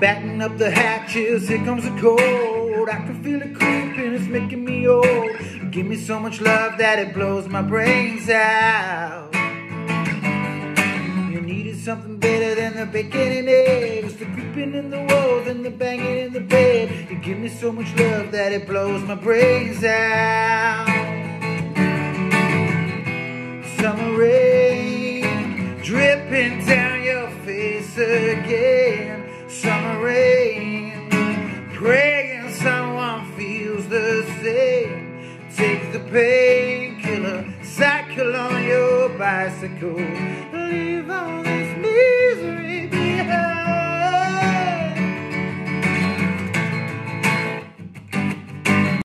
Batting up the hatches, here comes the cold. I can feel it creeping, it's making me old. Give me so much love that it blows my brains out. You needed something better than the bacon and eggs, the creeping in the walls and the banging in the bed. You give me so much love that it blows my brains out. Summer down your face again. Summer rain, praying someone feels the same. Take the painkiller, cycle on your bicycle,